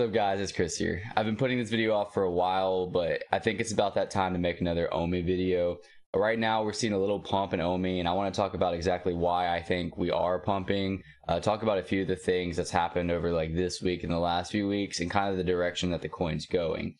What's up guys, it's Chris here. I've been putting this video off for a while, but I think it's about that time to make another OMI video. Right now we're seeing a little pump in OMI and I want to talk about exactly why I think we are pumping. Uh, talk about a few of the things that's happened over like this week and the last few weeks and kind of the direction that the coin's going.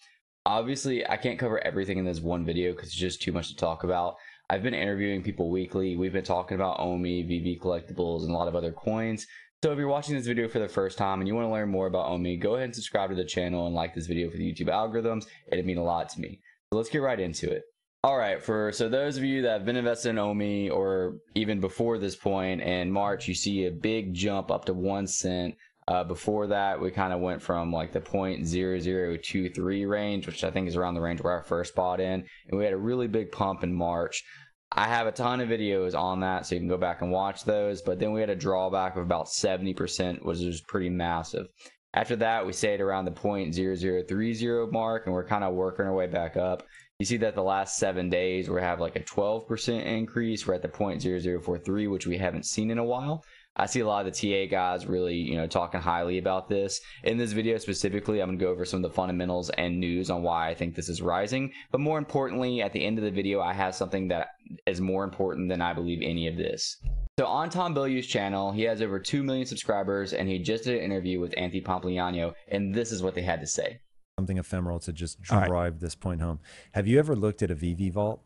Obviously I can't cover everything in this one video because it's just too much to talk about. I've been interviewing people weekly. We've been talking about OMI, VeVe collectibles, and a lot of other coins. So if you're watching this video for the first time and you want to learn more about OMI, go ahead and subscribe to the channel and like this video for the YouTube algorithms. It'd mean a lot to me. So let's get right into it. All right, for so those of you that have been invested in OMI or even before this point in March, you see a big jump up to one cent. Uh, before that, we kind of went from like the 0.0023 range, which I think is around the range where I first bought in, and we had a really big pump in March. I have a ton of videos on that, so you can go back and watch those. But then we had a drawback of about 70%, which was pretty massive. After that, we stayed around the 0.0030 mark, and we're kind of working our way back up. You see that the last seven days we have like a 12% increase. We're at the 0.0043, which we haven't seen in a while. I see a lot of the TA guys really, you know, talking highly about this. In this video specifically, I'm going to go over some of the fundamentals and news on why I think this is rising. But more importantly, at the end of the video, I have something that is more important than I believe any of this. So on Tom Bilyeu's channel, he has over 2 million subscribers, and he just did an interview with Anthony Pompliano, and this is what they had to say. Something ephemeral to just drive right. this point home. Have you ever looked at a VeVe vault?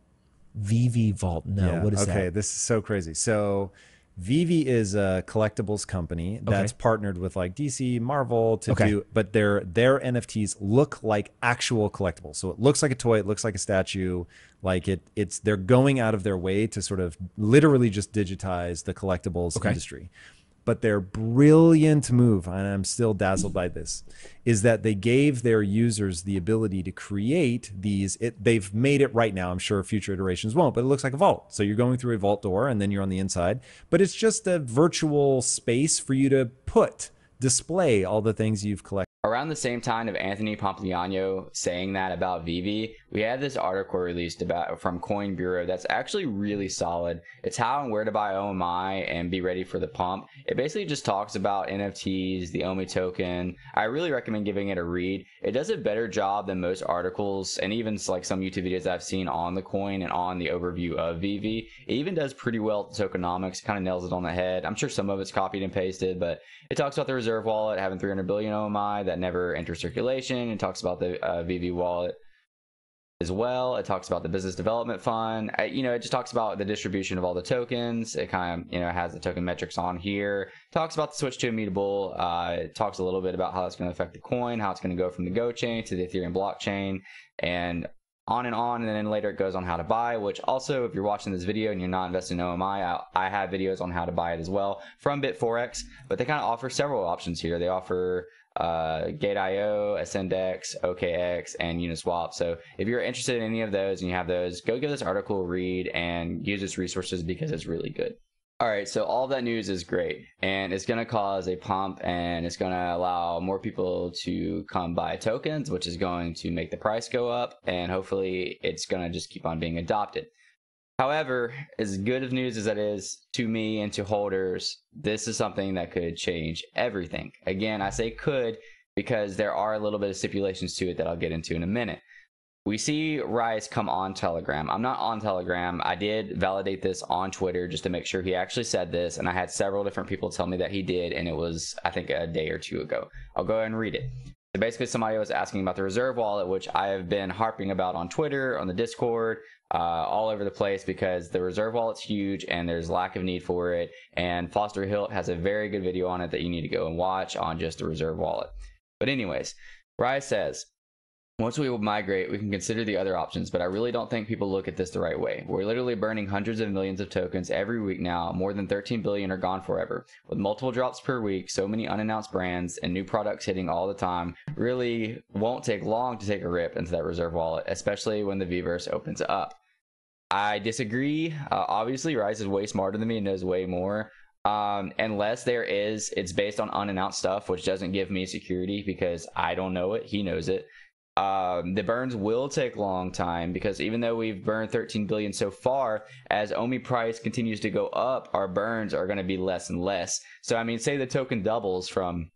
VeVe vault? No. Yeah. What is okay, that? Okay, this is so crazy. So VeVe is a collectibles company that's okay. partnered with like DC, Marvel to okay. do, but their their NFTs look like actual collectibles. So it looks like a toy, it looks like a statue, like it it's they're going out of their way to sort of literally just digitize the collectibles okay. industry but their brilliant move, and I'm still dazzled by this, is that they gave their users the ability to create these. It, they've made it right now. I'm sure future iterations won't, but it looks like a vault. So you're going through a vault door and then you're on the inside, but it's just a virtual space for you to put, display all the things you've collected. Around the same time of Anthony Pompliano saying that about VeVe, we had this article released about from Coin Bureau that's actually really solid. It's how and where to buy OMI and be ready for the pump. It basically just talks about NFTs, the OMI token. I really recommend giving it a read. It does a better job than most articles and even like some YouTube videos I've seen on the coin and on the overview of VeVe. It even does pretty well tokenomics, kind of nails it on the head. I'm sure some of it's copied and pasted, but it talks about the reserve wallet having 300 billion OMI that never enter circulation. It talks about the uh, VeVe wallet as well. It talks about the business development fund. I, you know, it just talks about the distribution of all the tokens. It kind of, you know, has the token metrics on here. Talks about the switch to immutable. Uh, it talks a little bit about how it's going to affect the coin, how it's going to go from the GoChain to the Ethereum blockchain, and on and on and then later it goes on how to buy which also if you're watching this video and you're not investing in omi I, I have videos on how to buy it as well from bitforex but they kind of offer several options here they offer uh, Gate.io, Ascendex, OKX, and Uniswap. So if you're interested in any of those and you have those, go give this article a read and use its resources because it's really good. All right, so all that news is great, and it's going to cause a pump, and it's going to allow more people to come buy tokens, which is going to make the price go up, and hopefully it's going to just keep on being adopted. However, as good of news as that is to me and to holders, this is something that could change everything. Again, I say could because there are a little bit of stipulations to it that I'll get into in a minute we see Rise come on Telegram. I'm not on Telegram. I did validate this on Twitter just to make sure he actually said this, and I had several different people tell me that he did, and it was, I think, a day or two ago. I'll go ahead and read it. So basically, somebody was asking about the reserve wallet, which I have been harping about on Twitter, on the Discord, uh, all over the place because the reserve wallet's huge and there's lack of need for it. And Foster Hilt has a very good video on it that you need to go and watch on just the reserve wallet. But anyways, Rise says, once we migrate, we can consider the other options, but I really don't think people look at this the right way. We're literally burning hundreds of millions of tokens every week now. More than 13 billion are gone forever. With multiple drops per week, so many unannounced brands, and new products hitting all the time, really won't take long to take a rip into that reserve wallet, especially when the VeVerse opens up. I disagree. Uh, obviously, Rise is way smarter than me and knows way more. Um, unless there is, it's based on unannounced stuff, which doesn't give me security because I don't know it. He knows it um, the burns will take long time because even though we've burned 13 billion so far, as OMI price continues to go up, our burns are going to be less and less. So I mean, say the token doubles from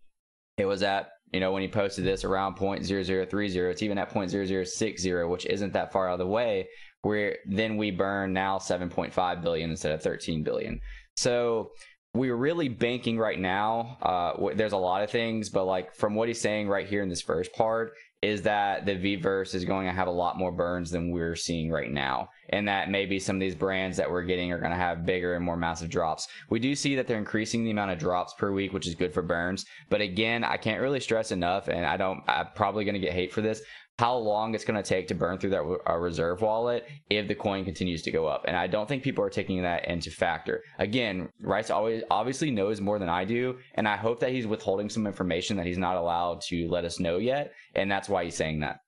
it was at You know, when he posted this around 0.0030, it's even at 0.0060, which isn't that far out of the way. Where then we burn now 7.5 billion instead of 13 billion. So we're really banking right now. Uh, there's a lot of things, but like from what he's saying right here in this first part, is that the VeVerse is going to have a lot more burns than we're seeing right now. And that maybe some of these brands that we're getting are going to have bigger and more massive drops. We do see that they're increasing the amount of drops per week, which is good for burns. But again, I can't really stress enough, and I don't, I'm probably going to get hate for this how long it's going to take to burn through that uh, reserve wallet if the coin continues to go up. And I don't think people are taking that into factor. Again, Rice always obviously knows more than I do, and I hope that he's withholding some information that he's not allowed to let us know yet, and that's why he's saying that.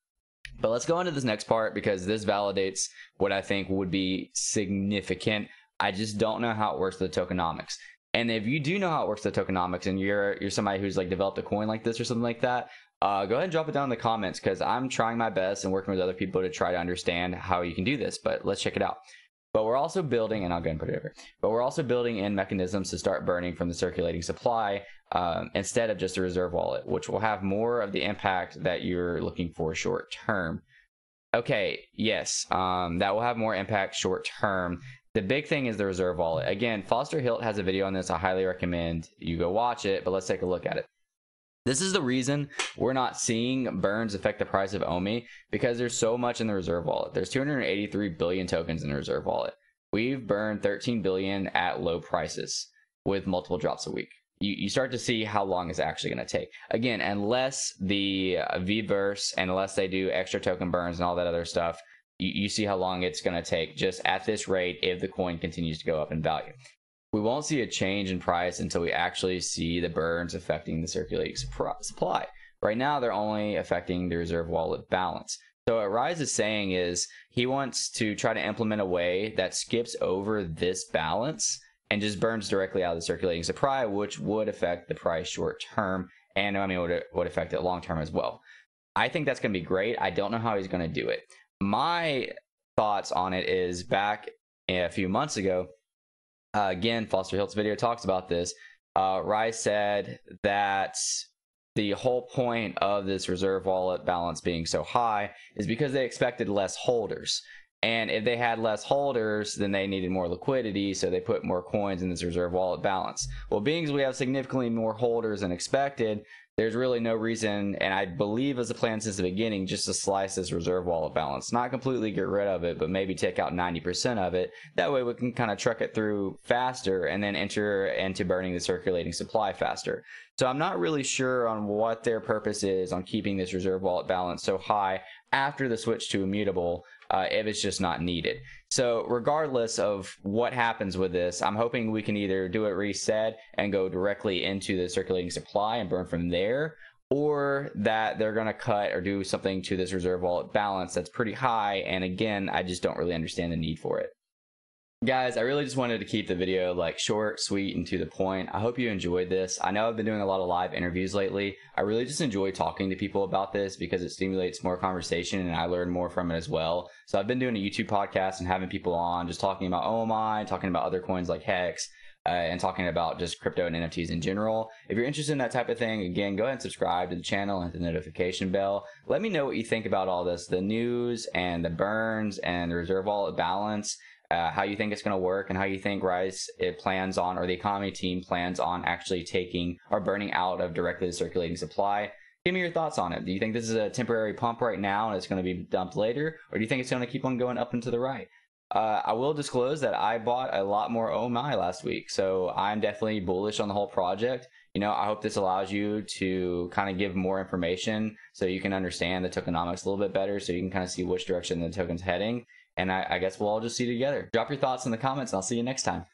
But let's go into this next part because this validates what I think would be significant. I just don't know how it works the tokenomics. And if you do know how it works the tokenomics and you're you're somebody who's like developed a coin like this or something like that, uh, go ahead and drop it down in the comments because I'm trying my best and working with other people to try to understand how you can do this. But let's check it out. But we're also building, and I'll go and put it over. But we're also building in mechanisms to start burning from the circulating supply um, instead of just a reserve wallet, which will have more of the impact that you're looking for short term. Okay, yes, um, that will have more impact short term. The big thing is the reserve wallet. Again, Foster Hilt has a video on this. I highly recommend you go watch it, but let's take a look at it. This is the reason we're not seeing burns affect the price of OMI because there's so much in the reserve wallet. There's 283 billion tokens in the reserve wallet. We've burned 13 billion at low prices with multiple drops a week. You, you start to see how long it's actually going to take. Again, unless the VeVerse and unless they do extra token burns and all that other stuff, you, you see how long it's going to take just at this rate if the coin continues to go up in value we won't see a change in price until we actually see the burns affecting the circulating supply. Right now, they're only affecting the reserve wallet balance. So what Rise is saying is he wants to try to implement a way that skips over this balance and just burns directly out of the circulating supply, which would affect the price short term and I mean would would affect it long term as well. I think that's going to be great. I don't know how he's going to do it. My thoughts on it is back a few months ago, uh, again, Foster Hilt's video talks about this. Uh, Rice said that the whole point of this reserve wallet balance being so high is because they expected less holders. And if they had less holders, then they needed more liquidity, so they put more coins in this reserve wallet balance. Well, being as we have significantly more holders than expected, there's really no reason, and I believe as a plan since the beginning, just to slice this reserve wallet balance. Not completely get rid of it, but maybe take out 90% of it. That way we can kind of truck it through faster and then enter into burning the circulating supply faster. So I'm not really sure on what their purpose is on keeping this reserve wallet balance so high after the switch to immutable uh, if it's just not needed. So regardless of what happens with this, I'm hoping we can either do it reset and go directly into the circulating supply and burn from there, or that they're going to cut or do something to this reserve wallet balance that's pretty high. And again, I just don't really understand the need for it. Guys, I really just wanted to keep the video like short, sweet, and to the point. I hope you enjoyed this. I know I've been doing a lot of live interviews lately. I really just enjoy talking to people about this because it stimulates more conversation and I learn more from it as well. So I've been doing a YouTube podcast and having people on just talking about OMI, talking about other coins like Hex, uh, and talking about just crypto and NFTs in general. If you're interested in that type of thing, again, go ahead and subscribe to the channel and hit the notification bell. Let me know what you think about all this, the news and the burns and the reserve wallet balance uh, how you think it's going to work and how you think Rise it plans on or the ECOMI team plans on actually taking or burning out of directly the circulating supply. Give me your thoughts on it. Do you think this is a temporary pump right now and it's going to be dumped later, or do you think it's going to keep on going up and to the right? Uh, I will disclose that I bought a lot more OMI last week, so I'm definitely bullish on the whole project. You know, I hope this allows you to kind of give more information so you can understand the tokenomics a little bit better, so you can kind of see which direction the token's heading. And I, I guess we'll all just see together. Drop your thoughts in the comments, and I'll see you next time.